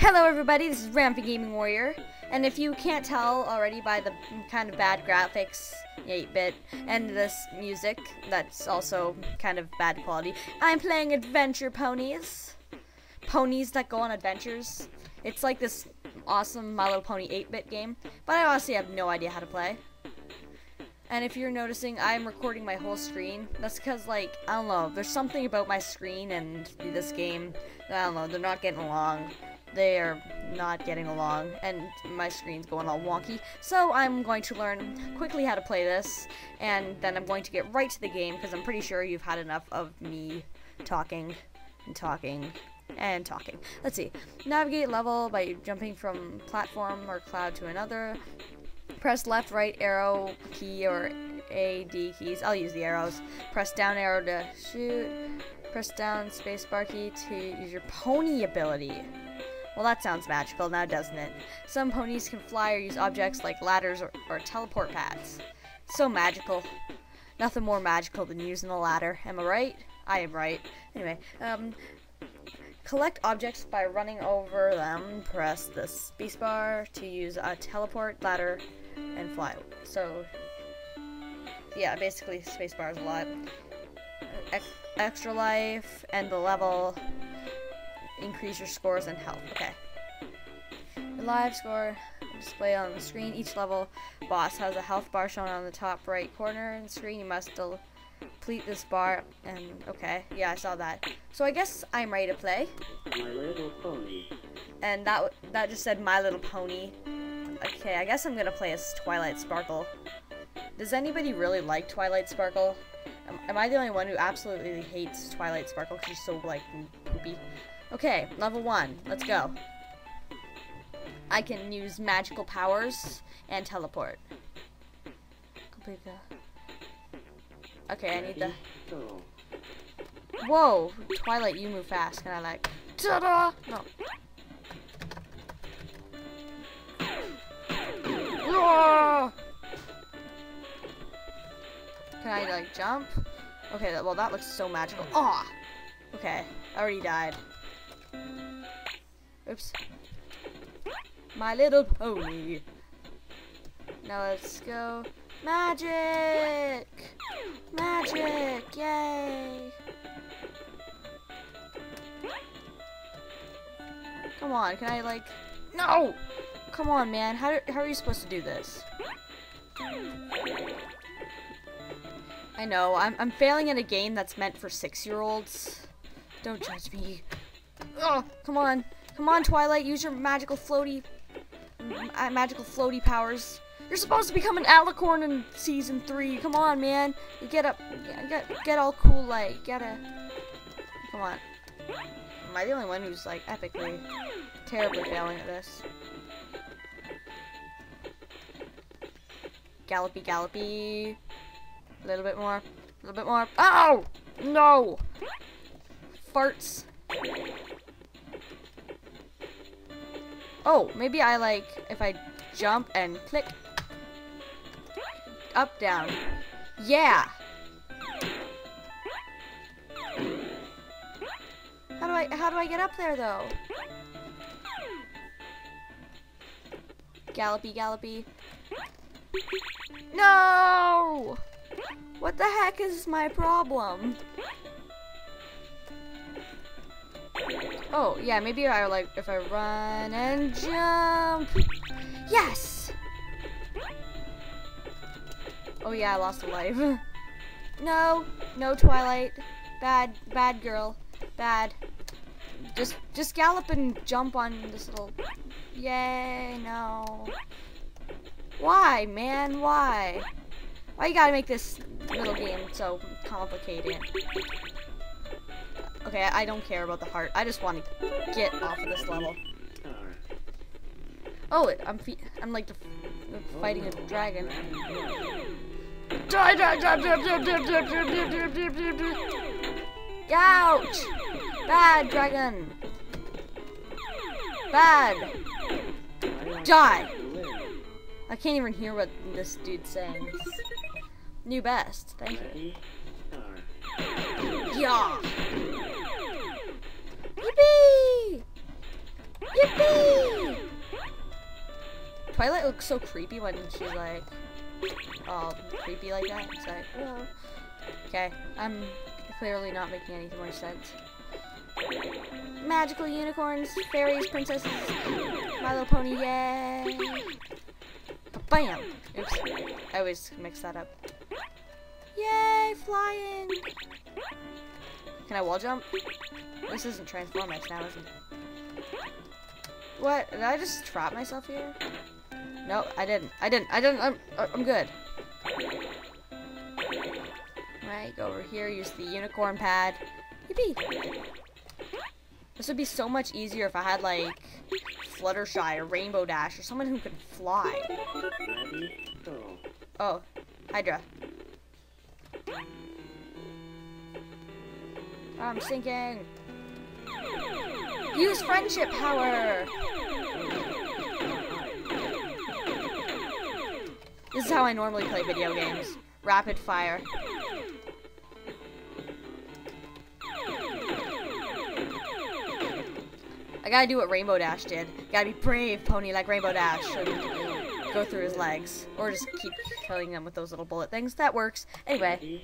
Hello everybody, this is Rampy Gaming Warrior, and if you can't tell already by the kind of bad graphics, 8-bit, and this music, that's also kind of bad quality, I'm playing Adventure Ponies. Ponies that go on adventures. It's like this awesome My Little Pony 8-bit game, but I honestly have no idea how to play. And if you're noticing, I'm recording my whole screen. That's because, like, I don't know, there's something about my screen and this game, I don't know, they're not getting along they are not getting along and my screen's going all wonky. So I'm going to learn quickly how to play this and then I'm going to get right to the game because I'm pretty sure you've had enough of me talking and talking and talking. Let's see. Navigate level by jumping from platform or cloud to another. Press left, right arrow key or A, D keys. I'll use the arrows. Press down arrow to shoot. Press down spacebar key to use your pony ability. Well, that sounds magical now, doesn't it? Some ponies can fly or use objects like ladders or, or teleport pads. So magical. Nothing more magical than using a ladder. Am I right? I am right. Anyway, um, collect objects by running over them. Press the spacebar to use a teleport, ladder, and fly. So, yeah, basically spacebar is a lot. Ex extra life and the level increase your scores and health. Okay. The live score display on the screen. Each level boss has a health bar shown on the top right corner of the screen. You must complete this bar and okay, yeah, I saw that. So I guess I'm ready to play. My Little Pony. And that that just said My Little Pony. Okay, I guess I'm gonna play as Twilight Sparkle. Does anybody really like Twilight Sparkle? Am, am I the only one who absolutely hates Twilight Sparkle because she's so like poopy? Okay, level one. Let's go. I can use magical powers and teleport. Complete the... Okay, I need the... Whoa! Twilight, you move fast. Can I like... Ta-da! No. Can I like jump? Okay, well that looks so magical. Ah! Okay, I already died. Oops. My little pony. Now let's go. Magic! Magic! Yay! Come on, can I like... No! Come on, man. How, how are you supposed to do this? I know, I'm, I'm failing at a game that's meant for six-year-olds. Don't judge me. Oh, come on. Come on, Twilight. Use your magical floaty, uh, magical floaty powers. You're supposed to become an alicorn in season three. Come on, man. You get up, get get all cool, like, gotta. Come on. Am I the only one who's like epically, terribly failing at this? Gallopy, gallopy. A little bit more. A little bit more. Oh! No! Farts. Oh, maybe I like, if I jump and click. Up, down. Yeah! How do I, how do I get up there, though? Gallopy, gallopy. No! What the heck is my problem? Oh, yeah, maybe I like if I run and jump. Yes! Oh yeah, I lost a life. no, no Twilight. Bad, bad girl. Bad. Just, just gallop and jump on this little... Yay, no. Why, man? Why? Why you gotta make this little game so complicated? Okay, I don't care about the heart. I just want to get off of this level. Oh, I'm I'm like fighting a dragon. Ouch! Bad dragon. Bad. Die. I can't even hear what this dude's saying. New best. Thank you. Yeah. Yippee! Yippee! Twilight looks so creepy when she's like, all creepy like that. It's like. Okay, I'm clearly not making any more sense. Magical unicorns, fairies, princesses, My Little Pony, yay! Bam! Oops, I always mix that up. Yay, flying! Can I wall jump? This isn't Transformers now, is it? What? Did I just trap myself here? No, I didn't. I didn't. I didn't. I'm, uh, I'm good. Right, go over here, use the unicorn pad. Yippee! This would be so much easier if I had, like, Fluttershy or Rainbow Dash or someone who could fly. Oh, Hydra. I'm sinking. Use friendship power. This is how I normally play video games. Rapid fire. I gotta do what Rainbow Dash did. Gotta be brave, pony, like Rainbow Dash. And go through his legs. Or just keep killing them with those little bullet things. That works. Anyway.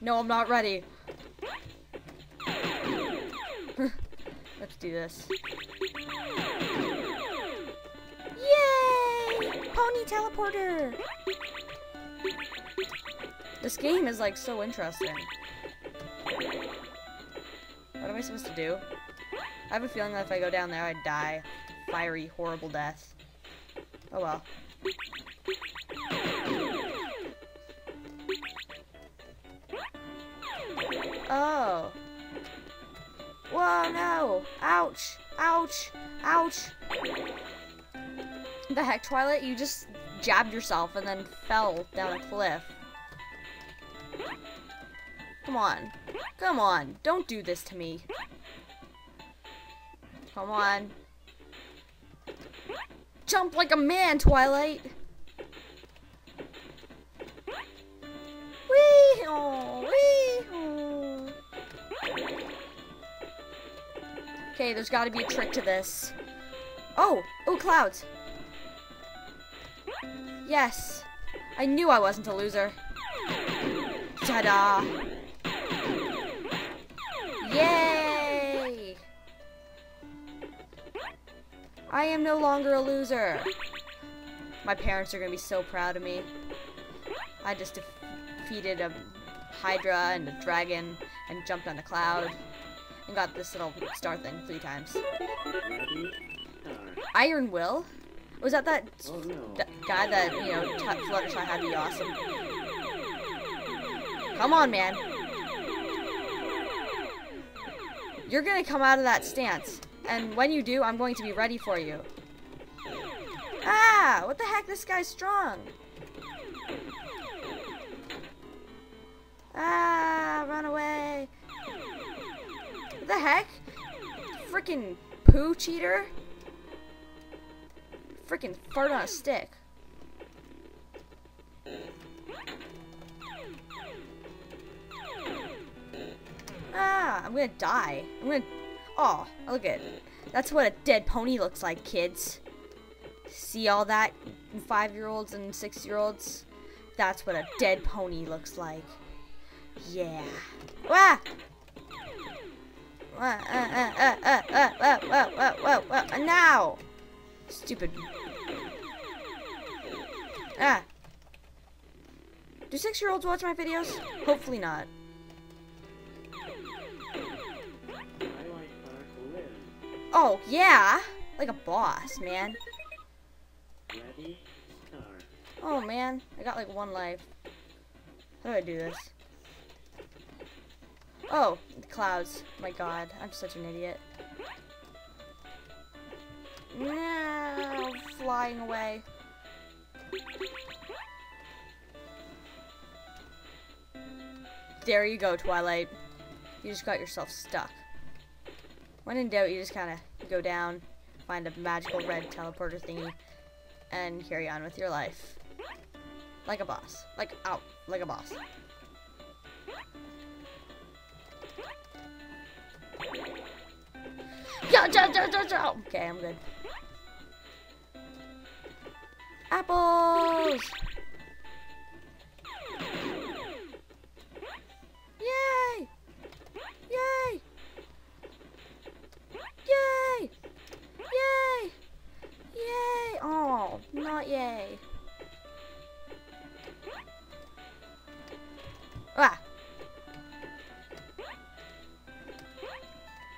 No, I'm not ready. Let's do this. Yay! Pony teleporter! This game is like so interesting. What am I supposed to do? I have a feeling that if I go down there, I'd die. Fiery, horrible death. Oh well. Oh. Whoa, no. Ouch. Ouch. Ouch. The heck, Twilight? You just jabbed yourself and then fell down a cliff. Come on. Come on. Don't do this to me. Come on. Jump like a man, Twilight. Wee! Oh, wee! Okay, there's got to be a trick to this. Oh! Oh, clouds! Yes! I knew I wasn't a loser. Ta-da! Yay! I am no longer a loser. My parents are gonna be so proud of me. I just defeated a Hydra and a dragon and jumped on a cloud and got this little star thing three times. Iron Will? Was that that Oh no. guy that, you know, Fluttershy had to be awesome? Come on, man. You're gonna come out of that stance. And when you do, I'm going to be ready for you. Ah! What the heck? This guy's strong. Ah! Run away. What the heck? Freaking poo cheater? Freaking fart on a stick. Ah, I'm gonna die. I'm gonna. Oh, look at it. That's what a dead pony looks like, kids. See all that, five year olds and six year olds? That's what a dead pony looks like. Yeah. Wah! Now! Stupid. Ah. Do six-year-olds watch my videos? Hopefully not. Oh, yeah! Like a boss, man. Oh, man. I got like one life. How do I do this? Oh, clouds. My god, I'm such an idiot. No, flying away. There you go, Twilight. You just got yourself stuck. When in doubt, you just kind of go down, find a magical red teleporter thingy, and carry on with your life. Like a boss. Like, out. Like a boss. Yeah, ja, ja, ja, ja. Okay, I'm good. Apples! Yay! Yay! Yay! Yay! Yay! Oh, not yay.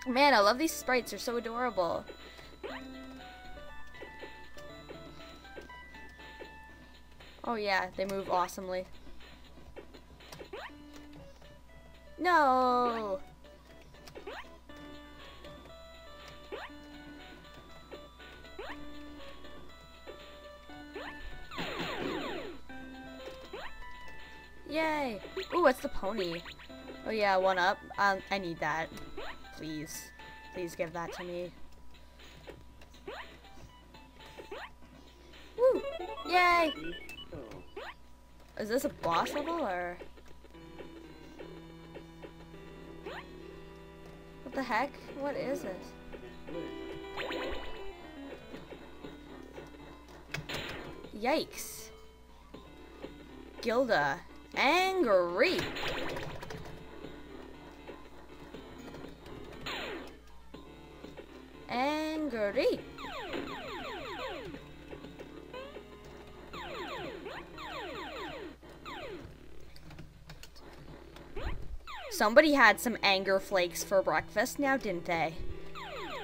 Man, I love these sprites. They're so adorable. Oh yeah, they move awesomely. No! Yay! Ooh, what's the pony? Oh yeah, one up. Um, I need that. Please. Please give that to me. Woo! Yay! Is this a boss level or? What the heck? What is this? Yikes. Gilda. Angry. Angry. Somebody had some anger flakes for breakfast now, didn't they?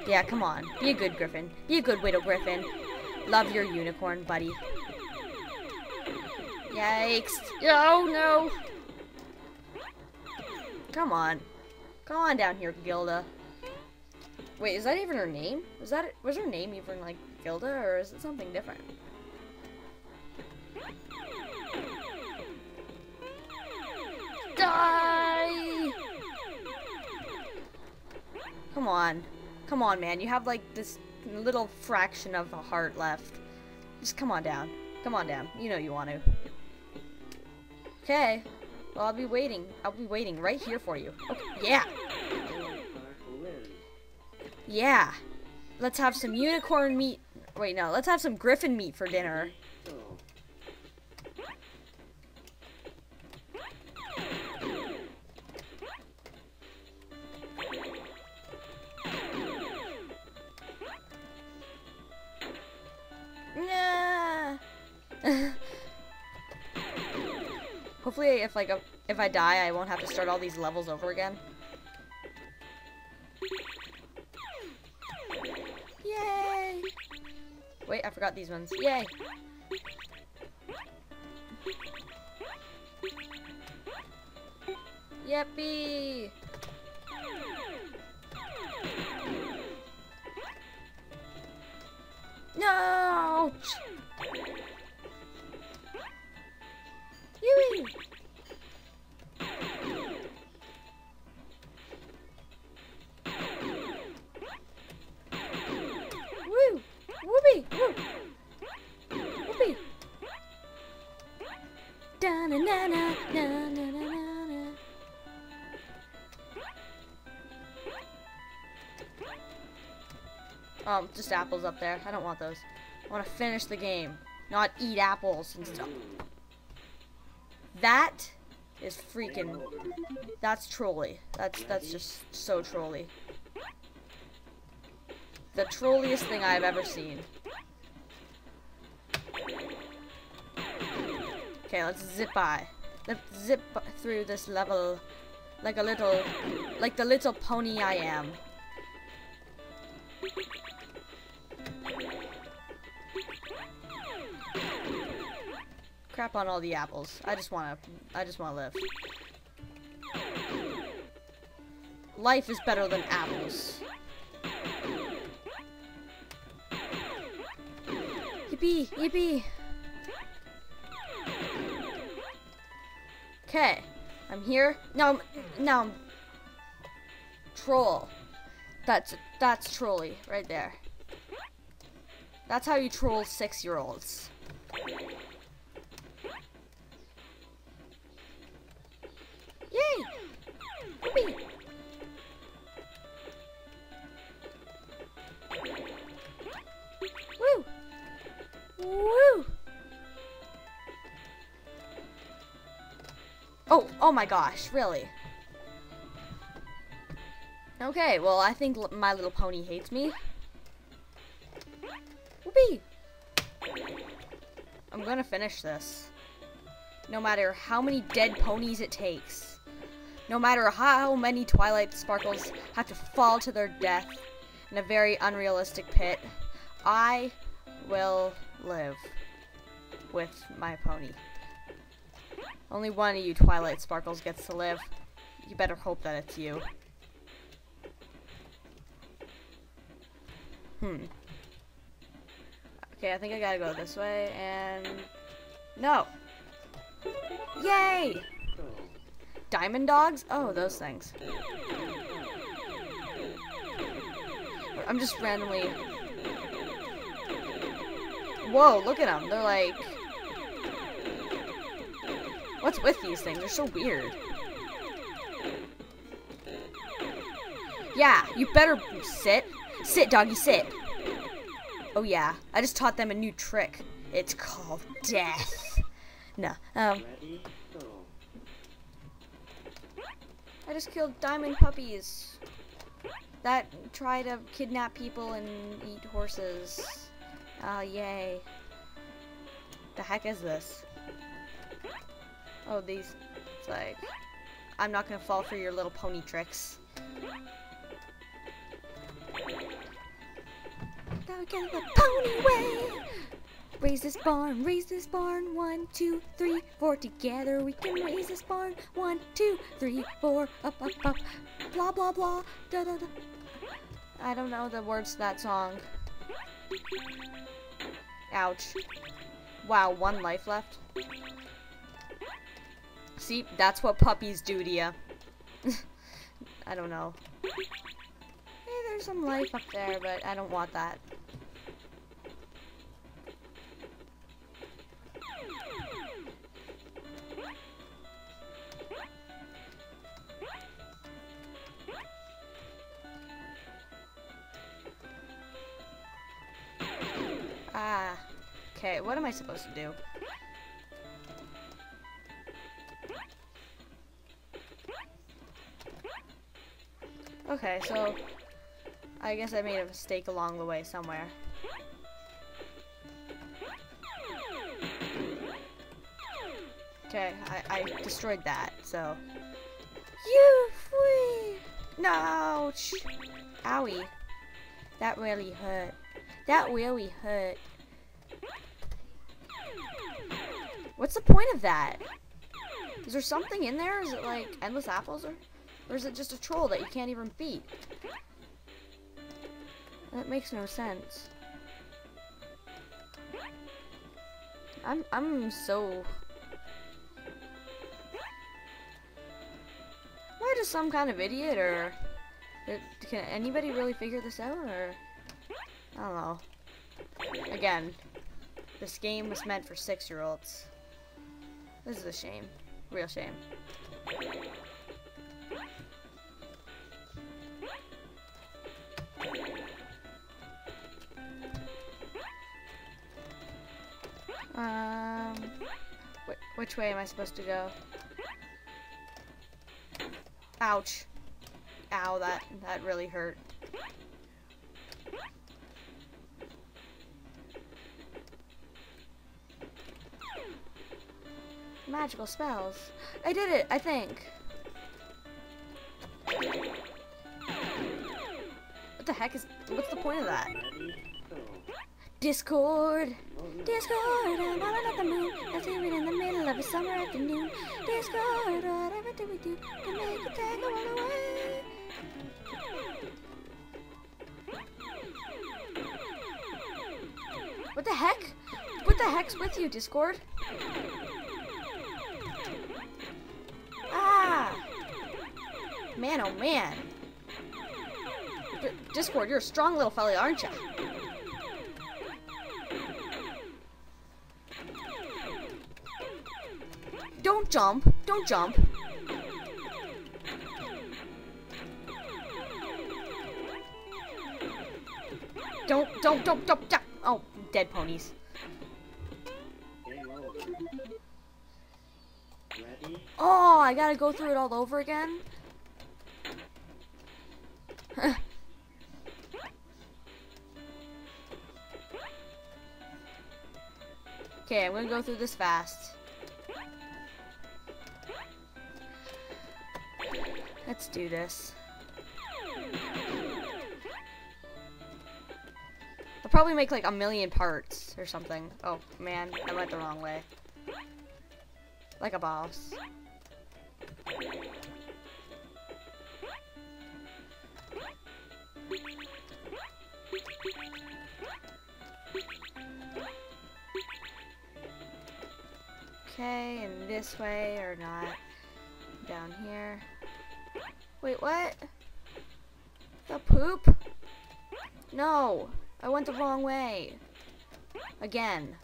Yeah, come on. Be a good griffin. Be a good widow griffin. Love your unicorn, buddy. Yikes. Oh, no. Come on. Come on down here, Gilda. Wait, is that even her name? Was that was her name even like Gilda, or is it something different? Die! Come on. Come on, man. You have like this little fraction of a heart left. Just come on down. Come on down. You know you want to. Okay. Well, I'll be waiting. I'll be waiting right here for you. Okay. Yeah. Yeah. Let's have some unicorn meat. Wait, no. Let's have some griffin meat for dinner. Hopefully, if like a, if I die, I won't have to start all these levels over again. Wait, I forgot these ones. Yay! Yippee! No! Whoopee! Whoopee! Da na na na na na na na na. Um, just apples up there. I don't want those. I want to finish the game, not eat apples and stuff. That is freaking. That's trolly. That's that's just so trolly. The trolliest thing I've ever seen. Okay, let's zip by. Let's zip through this level like a little, like the little pony I am. Crap on all the apples. I just wanna, I just wanna live. Life is better than apples. Yippee, yippee. Okay, I'm here. Now, now I'm troll. That's that's trolly right there. That's how you troll six-year-olds. Yay! Woo! Woo! Oh, oh my gosh, really? Okay, well, I think My Little Pony hates me. Whoopee! I'm gonna finish this. No matter how many dead ponies it takes. No matter how many Twilight Sparkles have to fall to their death in a very unrealistic pit, I will live with my pony. Only one of you Twilight Sparkles gets to live. You better hope that it's you. Hmm. Okay, I think I gotta go this way, and... No! Yay! Diamond dogs? Oh, those things. I'm just randomly... Whoa, look at them. They're like... What's with these things? They're so weird. Yeah, you better sit. Sit, doggy, sit. Oh yeah, I just taught them a new trick. It's called death. No, um, I just killed diamond puppies that try to kidnap people and eat horses. Ah, yay. The heck is this? Oh, these. It's like. I'm not gonna fall for your little pony tricks. Gotta get the pony way! Raise this barn, raise this barn. One, two, three, four. Together we can raise this barn. One, two, three, four. Up, up, up. Blah, blah, blah. Da, da, da. I don't know the words to that song. Ouch. Wow, one life left. See, that's what puppies do to you. I don't know. Hey, there's some life up there, but I don't want that. Ah. Okay, what am I supposed to do? Okay, so I guess I made a mistake along the way somewhere. Okay, I, I destroyed that, so. You free! No! Ouch! Owie. That really hurt. That really hurt. What's the point of that? Is there something in there? Is it like endless apples or or is it just a troll that you can't even beat? That makes no sense. I'm I'm so I just some kind of idiot or can anybody really figure this out or I don't know. Again, this game was meant for six-year-olds. This is a shame. Real shame. Um, wh which way am I supposed to go? Ouch. Ow, that, that really hurt. Magical spells. I did it, I think. What the heck is, what's the point of that? Discord. No. Discord, I'm all at the moon. Let's leave it in the middle of a summer afternoon. Discord, whatever do we do to make take a while away? What the heck? What the heck's with you, Discord? Ah! Man, oh man. D- Discord, you're a strong little fella, aren't you? Don't jump. Don't jump. Don't, don't, don't, don't, don't. Oh, dead ponies. Oh, I gotta go through it all over again? okay, I'm gonna go through this fast. Let's do this. I'll probably make like a million parts or something. Oh man, I went the wrong way. Like a boss. Okay, and this way or not. Down here. Wait, what? The poop? No, I went the wrong way. Again.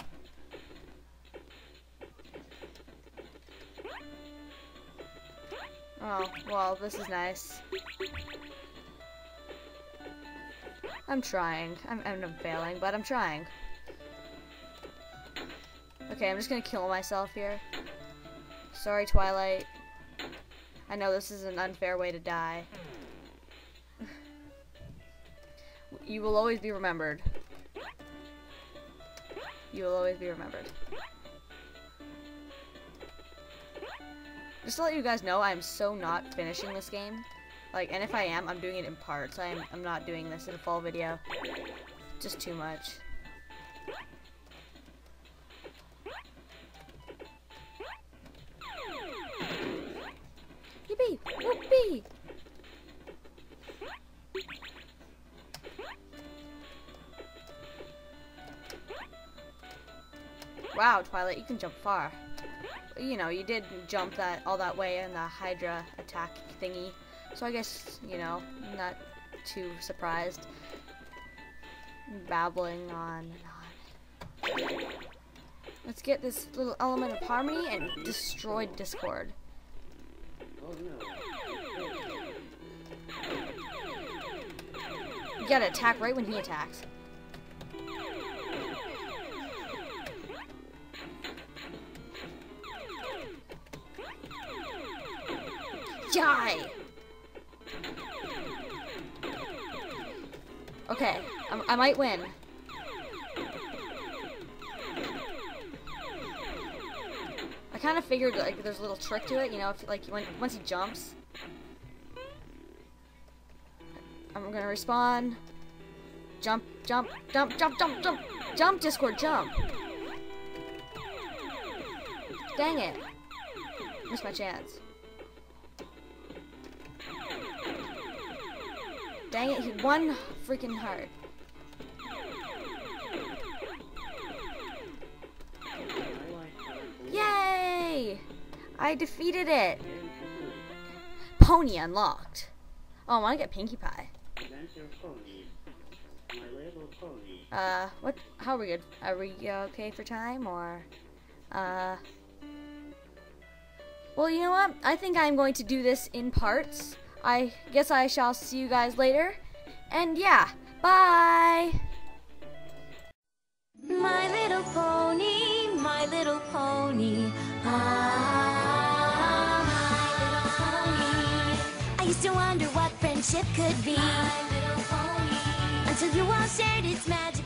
Oh, well, this is nice. I'm trying. I'm, I'm failing, but I'm trying. Okay, I'm just gonna kill myself here. Sorry, Twilight. I know this is an unfair way to die. you will always be remembered. You will always be remembered. Just to let you guys know, I'm so not finishing this game. Like, and if I am, I'm doing it in parts. I'm, I'm not doing this in a full video. Just too much. Twilight, you can jump far. You know, you did jump that all that way in the Hydra attack thingy. So I guess, you know, I'm not too surprised. Babbling on and on. Let's get this little element of harmony and destroy Discord. You gotta attack right when he attacks. Die! Okay, I, I might win. I kind of figured like there's a little trick to it, you know, if like when once he jumps. I'm gonna respawn. Jump, jump, jump, jump, jump, jump, jump, Discord, jump. Dang it. Missed my chance. Dang it, one freaking heart. Yay! I defeated it. Pony unlocked. Oh, I want to get Pinkie Pie. Uh, what? How are we good? Are we okay for time or? Uh. Well, you know what? I think I'm going to do this in parts. I guess I shall see you guys later. And yeah, bye. My little pony, my little pony. Ah, my little pony. I used to wonder what friendship could be. My little pony. Until you all shared its magic.